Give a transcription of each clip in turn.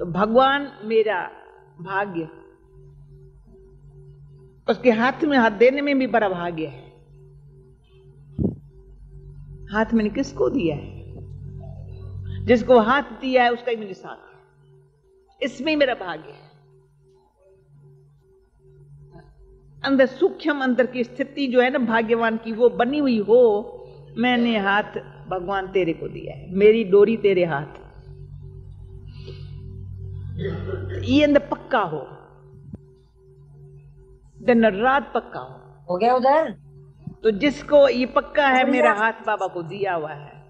तो भगवान मेरा भाग्य। उसके हाथ में हाथ देने में भी बड़ा भाग्य है। हाथ मैंने किसको दिया है? जिसको हाथ दिया है, उसका ही मुझे साथ है। इसमें मेरा भाग्य है। अंदर सूक्ष्म अंदर की स्थिति जो है ना, भाग्यवान की, वो बनी हुई हो, मैंने हाथ भगवान तेरे को दिया है। मेरी डोरी तेरे हाथ ये अंदर पक्का हो। दिन रात पक्का हो। हो गया उधर? तो जिसको ये पक्का है मेरा हाथ बाबा को दिया हुआ है।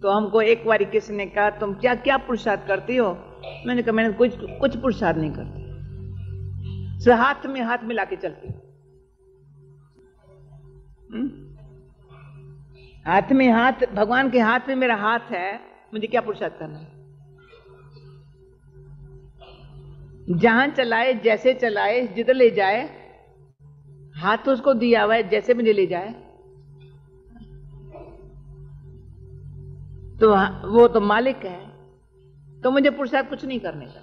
तो हमको एक बार किसी ने कहा तुम क्या क्या पुरुषार्थ करती हो? मैंने कहा मैंने कुछ कुछ पुरुषार्थ नहीं करती। सिर्फ़ हाथ में हाथ मिला के चलती हम्म? हाथ में हाथ भगवान के हाथ में मेरा हाथ है मुझे क्या पुरुषार्थ करना है? जहाँ चलाए, जैसे चलाए, जिधर ले जाए, हाथ उसको दिया हुआ है, जैसे मुझे ले जाए। तो वो तो मालिक है तो मुझे पुरुषार्थ कुछ नहीं करने का।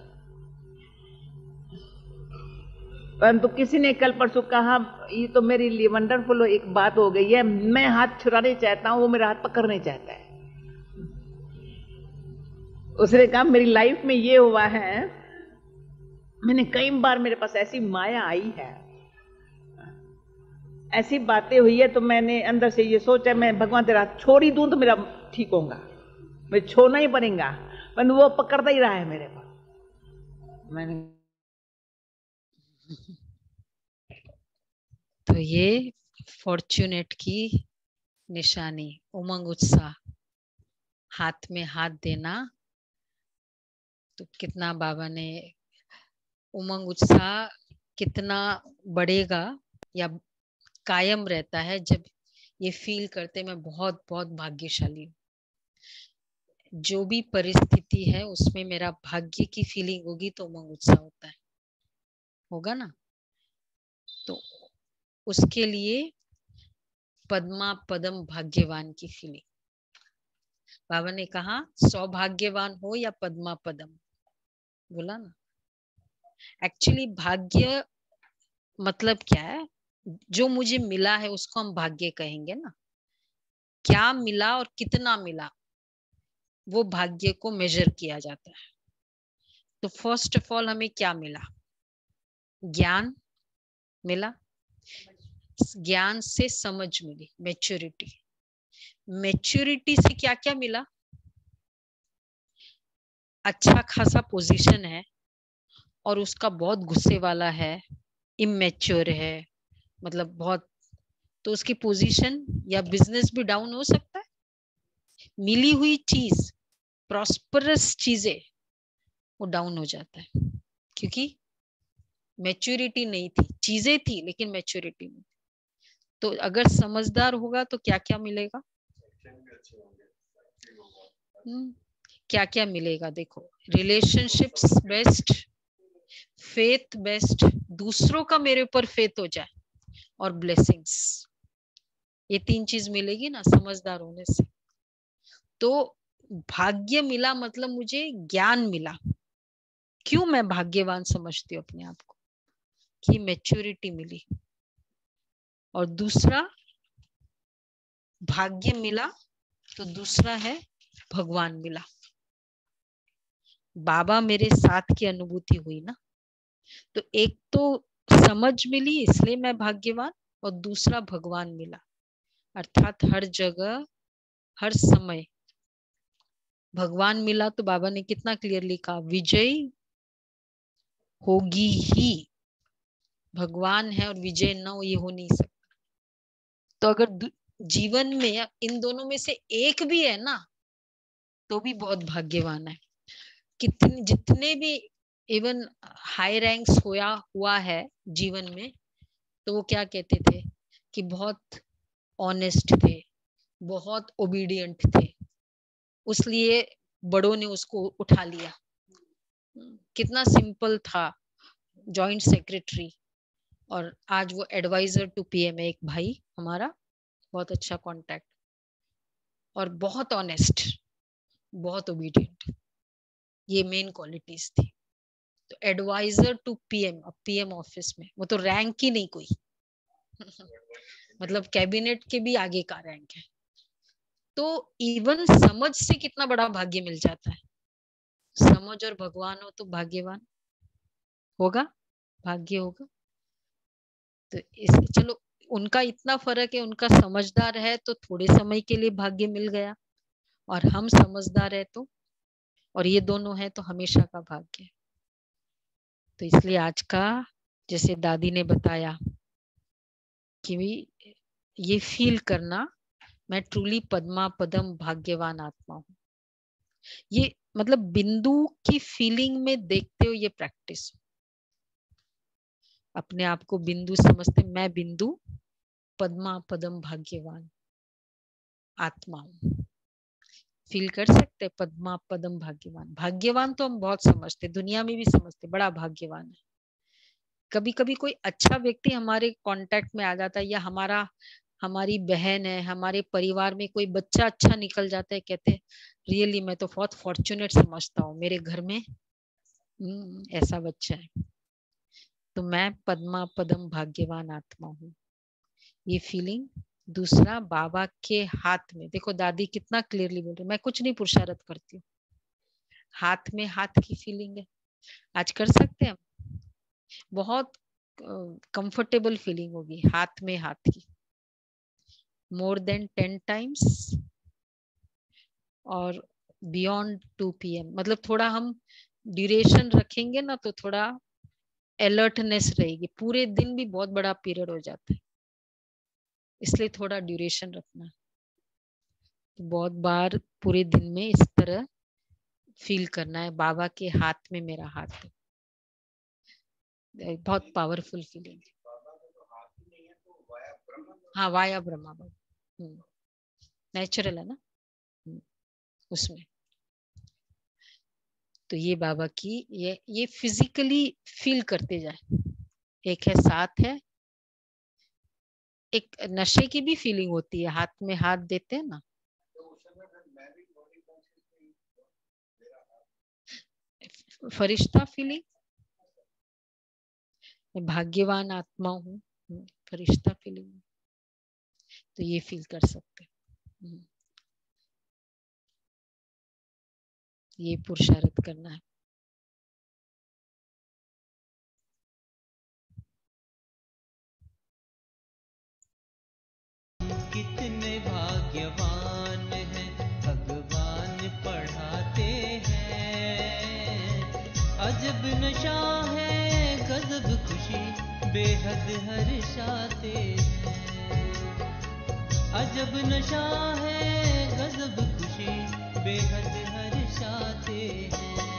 परंतु किसी ने कल परसों कहा, ये तो मेरे लिए वंडरफुल एक बात हो गई है, मैं हाथ छुड़ाने चाहता हूँ, वो मेरा हाथ पकड़ने चाहता है। उसने कहा, मेरी लाइफ में ये हुआ है मैंने कई बार मेरे पास ऐसी माया आई है। ऐसी बातें हुई है तो मैंने अंदर से ये सोचा, मैं भगवान तेरा छोड़ ही दूँ तो मेरा ठीक होगा। मैं छोड़ना ही पड़ेगा। पर वो पकड़ता ही रहा है मेरे पास। मैंने तो ये फॉर्चुनेट की निशानी, उमंग, उत्साह। हाथ में हाथ देना तो कितना बाबा ने उमंग, उत्साह कितना बढ़ेगा या कायम रहता है जब ये फील करते मैं बहुत बहुत भाग्यशाली हूँ। जो भी परिस्थिति है, उसमें मेरा भाग्य की फीलिंग होगी तो उमंग, उत्साह होता है। होगा ना? तो उसके लिए पद्मा पदम भाग्यवान की फीलिंग बाबा ने कहा, सौभाग्यवान हो या पद्मा पदम बोला ना? एक्चुअली भाग्य मतलब क्या है? जो मुझे मिला है, उसको हम भाग्य कहेंगे ना। क्या मिला और कितना मिला, वो भाग्य को मेजर किया जाता है। तो फ़र्स्ट ऑफ़ ऑल हमें क्या मिला? ज्ञान मिला। ज्ञान से समझ मिली मेच्योरिटी मेच्योरिटी से क्या क्या मिला? अच्छा खासा पोजीशन है। और उसका बहुत गुस्से वाला है इमेच्योर है मतलब बहुत तो उसकी पोजीशन या बिज़नेस भी डाउन हो सकता है। मिली हुई चीज़ प्रॉस्परस चीज़ें वो डाउन हो जाता है क्योंकि मेच्योरिटी नहीं थी चीज़ें थी लेकिन मेच्योरिटी नहीं तो अगर समझदार होगा तो क्या क्या मिलेगा? हम्म, क्या क्या मिलेगा? देखो रिलेशनशिप्स बेस्ट फेथ बेस्ट दूसरों का मेरे ऊपर फेथ हो जाए और ब्लेसिंग्स ये तीन चीज़ मिलेगी ना समझदार होने से। तो भाग्य मिला मतलब मुझे ज्ञान मिला। क्यों मैं भाग्यवान समझती हूँ अपने आप को? कि मेच्योरिटी मिली। और दूसरा, भाग्य मिला तो दूसरा है भगवान मिला। बाबा मेरे साथ की अनुभूति हुई ना। तो एक तो समझ मिली, इसलिए मैं भाग्यवान और दूसरा भगवान मिला। अर्थात हर जगह, हर समय भगवान मिला तो बाबा ने कितना क्लियरली कहा, विजय होगी ही। भगवान है और विजय न हो, ये हो नहीं सकता। तो अगर जीवन में इन दोनों में से एक भी है ना तो भी बहुत भाग्यवान है। कितने, जितने भी इवन हाई रैंक्स होया, हुआ है जीवन में तो वो क्या कहते थे? कि बहुत ऑनेस्ट थे, बहुत ओबीडियंट थे। उसलिए बड़ों ने उसको उठा लिया। कितना सिंपल था जॉइंट सेक्रेटरी और आज वो एडवाइजर टू पीएम है, एक भाई हमारा, बहुत अच्छा कांटेक्ट और बहुत ऑनेस्ट बहुत ओबीडियंट ये मेन क्वालिटीज थी। तो एडवाइजर टू पीएम अब पीएम ऑफ़िस में। वो तो रैंक ही नहीं कोई। मतलब कैबिनेट के भी आगे का रैंक है। तो इवन समझ से कितना बड़ा भाग्य मिल जाता है। समझ और भगवान हो तो भाग्यवान। होगा? भाग्य होगा। तो इस, चलो, उनका इतना फ़र्क है, उनका समझदार है तो थोड़े समय के लिए भाग्य मिल गया। और हम समझदार है तो और ये दोनों है तो हमेशा का भाग्य। तो इसलिए आज का जैसे दादी ने बताया कि ये फील करना, मैं ट्रूली पद्मा पदम भाग्यवान आत्मा हूँ। ये मतलब बिंदु की फीलिंग में देखते हो ये प्रैक्टिस अपने आप को बिंदु समझते, मैं बिंदु पद्मा पदम भाग्यवान आत्मा हूँ। फील कर सकते पद्मा पदम भाग्यवान। भाग्यवान तो हम बहुत समझते दुनिया में भी समझते बड़ा भाग्यवान है। कभी कभी कोई अच्छा व्यक्ति हमारे कांटेक्ट में आ जाता है या हमारा हमारी बहन है हमारे परिवार में कोई बच्चा अच्छा निकल जाता है कहते हैं रियली मैं तो बहुत फॉर्चुनेट समझता हूँ मेरे घर में हम्म, ऐसा बच्चा है। तो मैं पद्मा पदम भाग्यवान आत्मा हूँ। ये फीलिंग दूसरा बाबा के हाथ में। देखो, दादी कितना क्लियरली बोल रही मैं कुछ नहीं पुरुषारत करती हूँ। हाथ में हाथ की फीलिंग है। आज कर सकते हैं? बहुत कंफर्टेबल फीलिंग होगी हाथ में हाथ की। मोर देन टेन टाइम्स और बियॉन्ड टू पी एम मतलब थोड़ा हम ड्यूरेशन रखेंगे ना तो थोड़ा अलर्टनेस रहेगी। पूरे दिन भी बहुत बड़ा पीरियड हो जाता है। इसलिए थोड़ा ड्यूरेशन रखना। तो बहुत बार पूरे दिन में इस तरह फील करना है बाबा के हाथ में मेरा हाथ है। बहुत पावरफुल फीलिंग हाँ। वाया ब्रह्मा बाबा। नेचुरल है ना? हम्म, उसमें। तो ये बाबा की ये ये फिजिकली फील करते जाए। एक है साथ है एक नशे की भी फीलिंग होती है, हाथ में हाथ देते हैं ना। फरिश्ता फीलिंग भाग्यवान आत्मा हूँ फरिश्ता फीलिंग तो ये फील कर सकते हम्म। ये पुरुषार्थ करना है। बेहद हर्षाते। अजब नशा है गजब खुशी बेहद हर्षाते हैं।